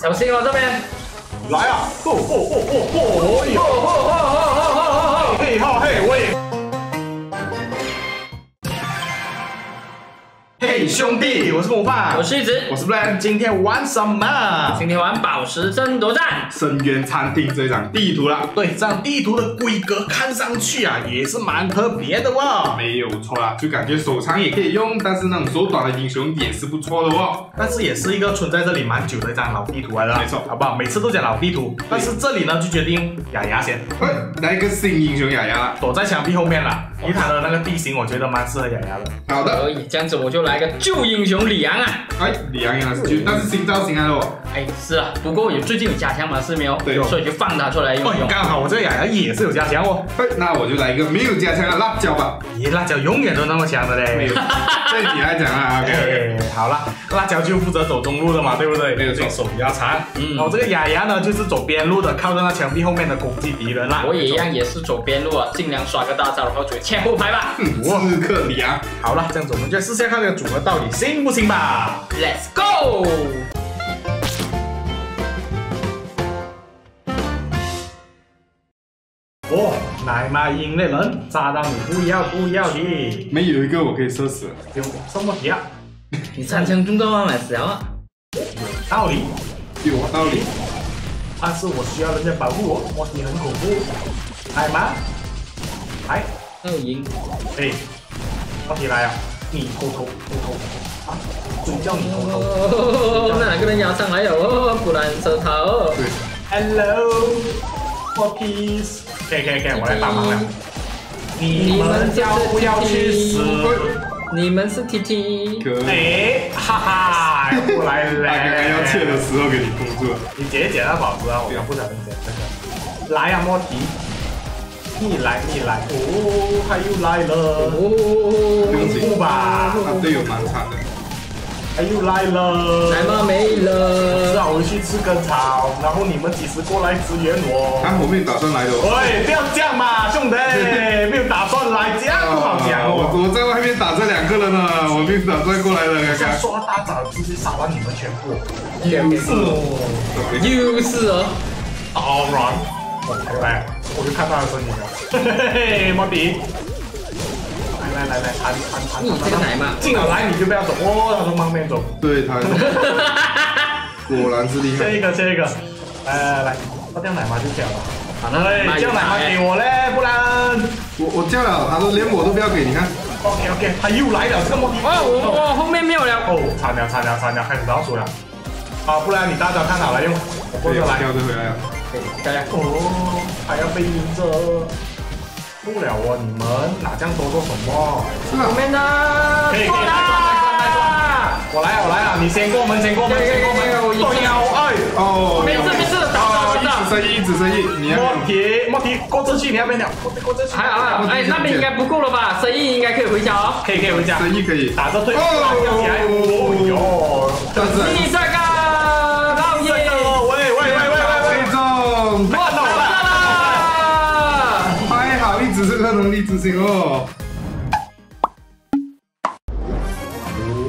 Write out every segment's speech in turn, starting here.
小心哦，这边。来啊！嚯嚯嚯嚯嚯！哎呦！嚯嚯嚯嚯嚯嚯！嘿哈嘿，我也。嘿，兄弟，我是魔法，我是一直，我是 Blan，今天玩什么？今天玩宝石争夺战，深渊餐厅这张地图啦。对，这张地图的规格看上去啊，也是蛮特别的哦。没有错啦，就感觉手长也可以用，但是那种手短的英雄也是不错的哦。但是也是一个存在这里蛮久的一张老地图来了，没错，好不好？每次都讲老地图，但是这里呢就决定雅雅先。来个新英雄雅雅，躲在墙壁后面了。以他的那个地形，我觉得蛮适合雅雅的。好的，可以，这样子我就来个旧英雄李阳啊。哎，李阳原来是旧，但是新造型来了哦。哎，是啊，不过有最近有加强嘛，是没有？对，所以就放他出来用用。刚好我这个雅雅也是有加强哦。哎，那我就来一个没有加强的辣椒吧。咦，辣椒永远都那么强的嘞。没有，对你来讲啊，OK，好了，辣椒就负责走中路的嘛，对不对？没有错，手比较长。嗯，然后这个雅雅呢，就是走边路的，靠在那墙壁后面的攻击敌人啦。我也一样，也是走边路啊，尽量刷个大招，然后就切后排吧。刺客李昂，好了，这样子我们就试下看这个组合到底行不行吧。Let's go！哦，奶妈赢的人，炸到你不要不要的。没有一个我可以射死，有什么题啊？你三枪中到吗？小啊？有道理，有道理。但是我需要人家保护我，我你很恐怖。奶妈，来。二赢，哎，放起来啊！你偷偷偷偷啊！谁叫你偷偷？那，哪个人压上来哦？不然射他哦。对，Hello，for peace。可以可以可以，我来帮忙了。你们要不要去死？你们是 T T。哎，哈哈，过来了。他刚刚要切的时候给你封住了。你捡一捡那宝石啊！我刚不小心捡这个。来啊，莫提。你来，你来，哦，他又来了，哦，恐怖吧？他队友蛮惨的，他又来了，奶妈没了，只好回去吃根草，然后你们几时过来支援我？他后面打算来的，喂，不要这样嘛，兄弟，没有打算来，这样不好讲哦。我我在外面打这两个人呢，我没有打算过来的，刚刚。刷大招直接杀完你们全部，又是哦，又是哦，All right，我来，我就看他的身影了。嘿嘿嘿，莫迪，来来来来，弹弹弹！你这个奶妈，进来你就不要走哦，他从旁边走。对他，果然是厉害。这一个，这一个，来来来，他叫奶妈就叫了。好了，叫奶妈给我嘞，不然我我叫了，他说连我都不要给，你看。OK OK，他又来了，这个莫迪。哦，我我后面没有了。哦，惨了惨了惨了，开始倒数了。好，不然你大招看好了用，我过来。掉回来了。大家哦，还要被晕着，不了哦！你们哪这样多做什么？后面的，可以可以，我来啊我来啊！你先过门，先过门，先过门！对呀，哎哦，没事没事，好，一直生意，一直生意，你要莫提莫提过这去，你要不要？过这去，还好，哎，那边应该不够了吧？生意应该可以回家哦，可以可以回家，生意可以，打着退，哦哟，但是能力之星哦！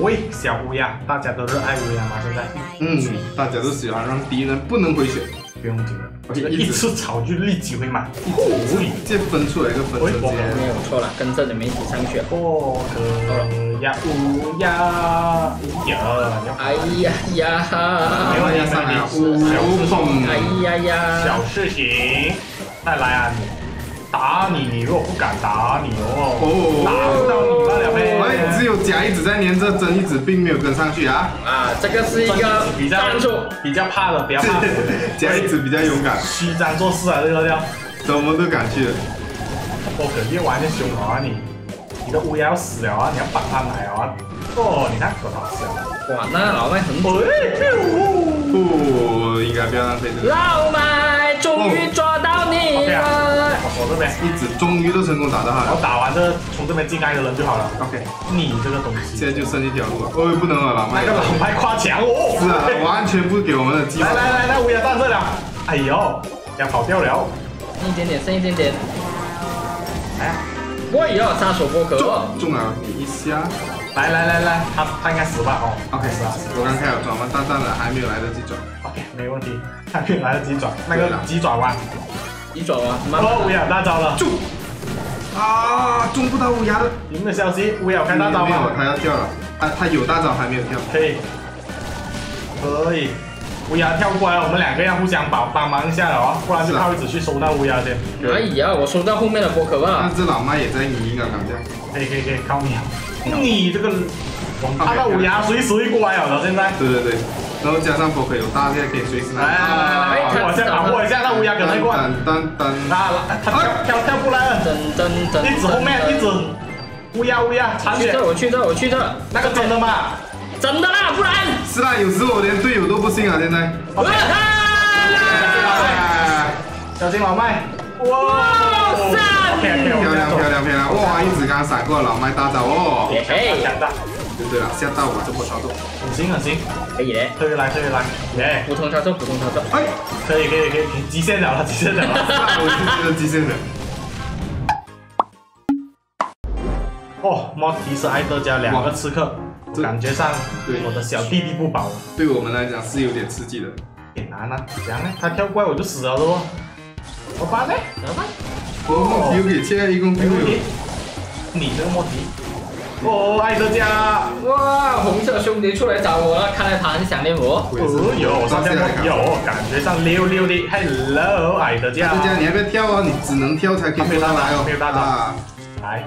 喂，小乌鸦，大家都热爱乌鸦吗？现在，嗯，大家都喜欢让敌人不能回血，不用紧了，我觉得一次草就立即回满，无理，这分出来一个分数线，没有错了，跟着你们一起上去。哦，可呀，乌鸦，乌鸦，哎呀呀，没问题，上来，乌风，哎呀呀，小事情，再来啊你。打你，你如果不敢打你哦，打不到你罢了呗。喂，只有甲一直在粘着，真一直并没有跟上去啊。啊，这个是一个比较比较怕的，比较怕。甲一直比较勇敢，虚张做势啊，这个叫。什么都敢去。我肯定玩的凶啊你，你的乌鸦要死了啊，你要绑他来啊。哦，你那可好笑。哇，那老外很不，不应该不要浪费这个。老麦终于抓到你了。我这边一直终于都成功打到他了。我打完这从这边进来的人就好了。OK，你这个东西现在就剩一条路了。哦，不能了，老麦。那个老麦夸奖哦。是啊，完全不给我们的机会。来来来来，乌鸦到这了。哎呦，要跑掉了。剩一点点，剩一点点。哎，我也要杀手过河。中了你一下。来来来来，他他应该死吧？哦，OK，死了。我刚开了转弯大战了，还没有来得及转。OK。没问题，还没有来得及转，那个急转弯，急转弯，哦，乌鸦大招了，中啊，中不到乌鸦的，你们的消息，乌鸦开大招吗？他要跳了，他他有大招还没有跳，可以，可以。乌鸦跳过来，我们两个要互相帮帮忙一下了哦，不然就靠一直去收到乌鸦先。可以啊，我收到后面的波可吧。那只老麦也在赢啊，感觉。可以可以可以，靠你。你这个，看到乌鸦随时会过来了，现在。对对对，然后加上波可有大，现在可以随时来。来来来，我先保护一下那乌鸦，可能过来。噔噔噔。啊，他跳跳跳过来了。噔噔噔。一直后面一直。乌鸦乌鸦，残血。我去这，我去这。那个真的吗？真的啦，不然。是啦，有时候我连队友都不信啊，现在。小心老麦。哇塞！漂亮漂亮漂亮！哇，一直刚闪过老麦大招哦。哎，强大。对对了，吓到我这波操作。很行很行，可以嘞。可以来可以来，耶！普通操作普通操作。哎，可以可以可以，极限了了极限了。我是觉得极限了。哦，莫提是艾德加两个刺客。感觉上，对我的小弟弟不保，对我们来讲是有点刺激的，点难啊！这样呢，他跳怪我就死了喽。我办呢？怎么办？我莫提给切一共丢了。你这个莫提。哦，艾德加！兄弟出来找我了，看来他很想念我。哦哟，上线莫提哦，感觉上溜溜的。Hello，艾德加。艾德加，你要不要跳啊？你只能跳才可以上来哦。没有大招。来。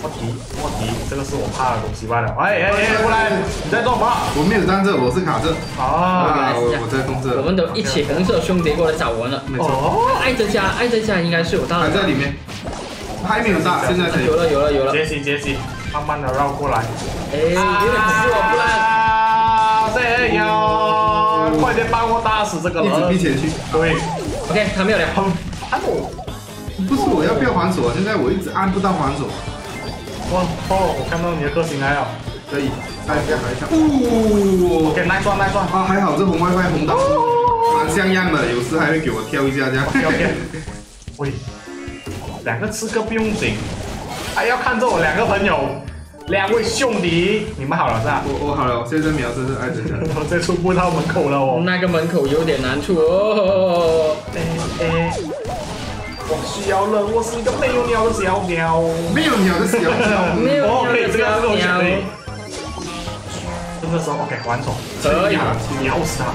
莫提，莫提，这个是我怕的东西罢了。哎哎哎，过来，你在做什么？我没有站这，我是卡这。啊，我我在控制。我们都一起红色兄弟过来找我了。没错。艾德加，艾德加应该是有大。还在里面。还没有大，现在才有了有了有了。杰西杰西，慢慢的绕过来。哎，有点死我不然。这样，快点帮我打死这个人。一直逼前去。对。OK，他没有了。还我。不是我要不要还手，现在我一直按不到还手。哇哦！我看到你的个性来了，可以，看一下，看一下。哦，OK，耐赚耐赚啊！还好这红 WiFi 红到蛮像样的，有时还会给我跳一下这样。OK，喂，两个刺客不用紧，还要看中我两个朋友，两位兄弟，你们好了是吧？我我好了，现在瞄这是爱德加，我在出不到门口了哦。那个门口有点难出哦。哎哎。我需要了，我是一个没有鸟的小鸟，没有鸟的小鸟，没有鸟的小鸟。这个时候，OK，还手，可以，秒死他！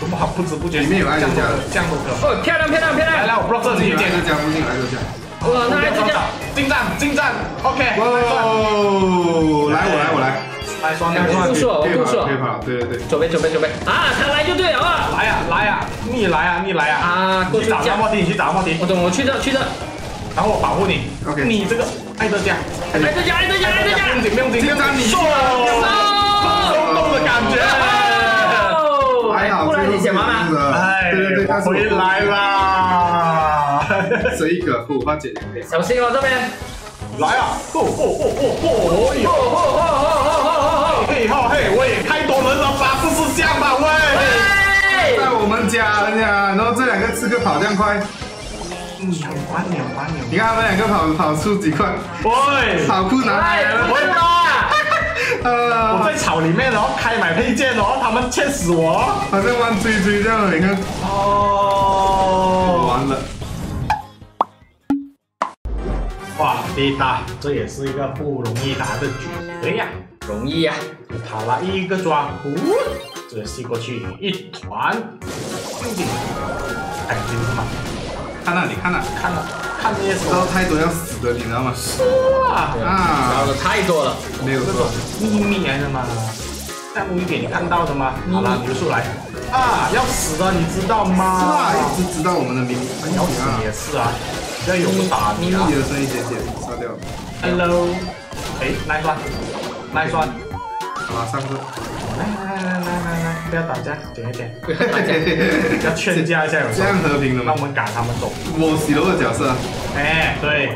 这么好，不知不觉里面有爱德加，这样都可。哦，漂亮漂亮漂亮！来来，我 block 这里，爱德加附近，爱德加。哇，那爱德加，进站进站，OK。哦，来我来我来。来双两步数，我步数，可以跑，对对对，准备准备准备啊！他来就对了啊！来呀来呀，你来啊你来啊！啊，过去打莫迪，你去打莫迪。我懂，我去这去这，然后我保护你。OK，你这个爱德加，爱德加爱德加爱德加，不用紧不用紧，紧张你松松动的感觉。还好，不然你写完了。哎，对对对，回来啦！这一个护花姐姐，小心哦这边。来啊！哦哦哦哦哦！哎呦！哦哦哦哦哦！嘿哈嘿，我也开多人了吧？不是这样吧？喂！在我们家呀，然后这两个刺客跑这样快，秒完秒完秒！你看他们两个跑跑出几块？喂！跑酷拿来了！喂啦！呃，我在草里面然后，开买配件哦，他们欠死我！好像玩追追这样，你看。哦。完了。哇，滴答，这也是一个不容易打的局呀，容易呀，跑了一个抓，这吸过去一团，不紧，哎，这个什么？看那，你看那，看那，看这些招太多要死的，你知道吗？是啊，啊，招的太多了，没有错，秘密来的嘛，弹幕一点你看到的吗？好了，结束来，啊，要死的，你知道吗？是啊，一直知道我们的秘密，要死也是啊。要有个打你啊！的声一点点，杀掉。Hello，哎，耐酸，耐酸，马上就。来来来来来来，不要打架，点一点。要劝架一下，有这样和平的吗？让我们赶他们走。我喜罗的角色。哎，对。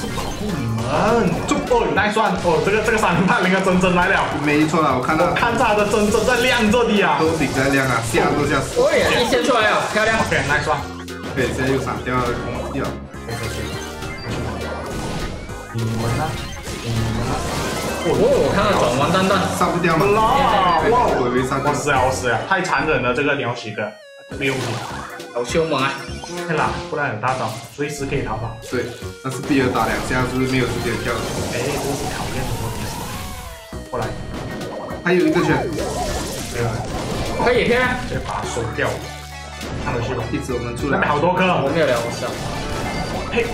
是保护你们。就哦，耐酸哦，这个这个三零八零的真真来了。没错啊，我看到。看他的真真在亮这里啊。都顶在亮啊，吓都吓死。对，一先出来了，漂亮。OK，耐酸。对，现在又闪掉了，空掉。你们呢？你们呢？哦，我看到转弯蛋蛋，杀不掉吗？哇哇！我没杀掉。我死了，我死了，太残忍了，这个鸟屎哥，不用紧，好凶猛啊！对啦，不然有大招，随时可以逃跑。对，但是必尔打两下是不是没有时间跳的？哎，这是考验什么意思？过来，还有一个圈，没有，可以骗，直接把它收掉。看回去吧，一直我们出来。好多颗，我没有聊，我笑。嘿。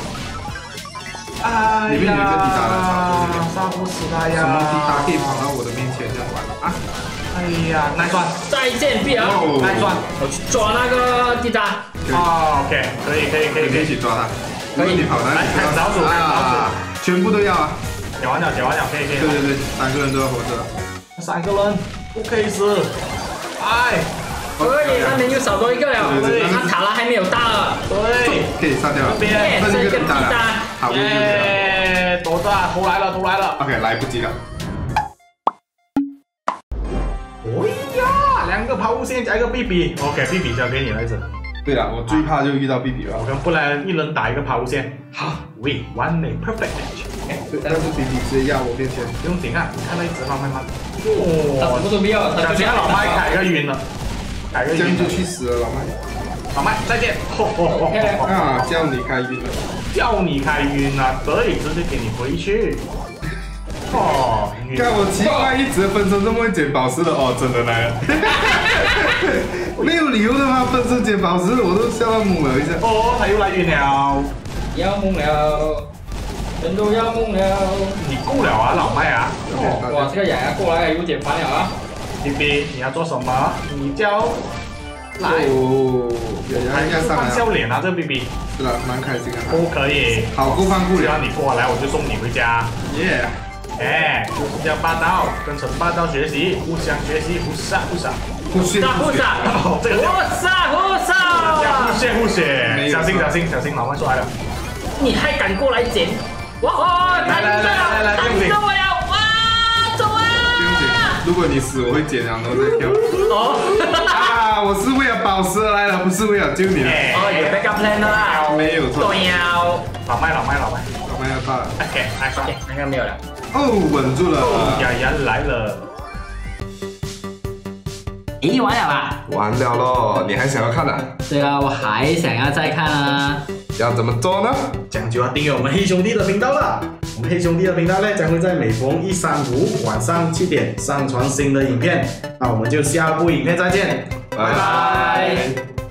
哎里面有一个滴答的呀，杀不死他呀！什么滴答可以跑到我的面前这样玩啊？哎呀，耐钻，再见，比尔，哦耐钻。我去抓那个滴答。啊，OK，可以可以可以可以一。起抓他。可以跑来看老鼠看老鼠啊，全部都要啊！解完了解完了，可以可以。对对对，三个人都要活着。三个人不可以死。哎，可以，那边又少多一个了对对对。那塔拉还没有到了。对，可以杀掉了，这边剩一个滴答了这个滴答，好。耶，多大？头来了，头来了。OK，来不及了。哎呀，两个抛物线加一个 BB。OK，BB 交给你了，子。对了，我最怕就遇到 B B 了。我跟布莱恩一人打一个抛物线。好，We one a perfect match。哎，但是 B B 直接压我面前。不用顶啊，你看那一只老麦吗？他什么哦，都不要，他就小心啊，老麦凯要晕了，凯个这样就。去死了，老麦。老麦再见。吼吼吼啊，叫你开晕了。叫你开晕啊，可以直接给你回去。哦，看我奇怪，一直分身这么会捡宝石的哦，真的来了。没有理由的吗？分身捡宝石，我都笑到懵了一下。哦，他又来晕了。要懵了，人都要懵了。你够了啊，老麦啊！哇，这个雅雅过来有点烦了啊！B B，你要做什么？你叫来，哦，有还人要上放来，笑脸啊，这个 B B 是的，蛮开心的。不可以。好过放不只要了，你过来，我就送你回家。耶！哎，就是叫霸道，跟陈霸道学习，互相学习，互杀互杀。不屑杀不杀？互杀互杀互杀！血互血，小心小心小心，老外出来了。你还敢过来捡？哇哦，他赢了，他赢了我了！如果你死，我会捡，两头再跳。哦，啊，我是为了宝石而来的，不是为了救你的。哎哦，有 backup plan 的啦。没有错，对呀。老麦老麦老麦老麦要到了。，OK，来刷。OK，那个没有了。哦，稳住了。雅雅来了，咦，完了吧？完了喽，你还想要看啊？对啊，我还想要再看啊。要怎么做呢？这样就要订阅我们黑兄弟的频道了。我们黑兄弟的频道呢，将会在每逢一三五晚上七点上传新的影片。那我们就下部影片再见，拜拜。拜